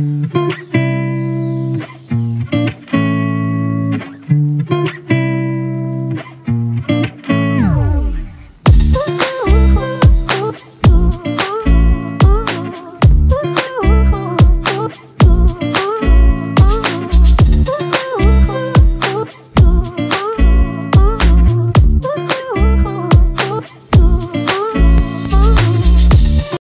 Bye.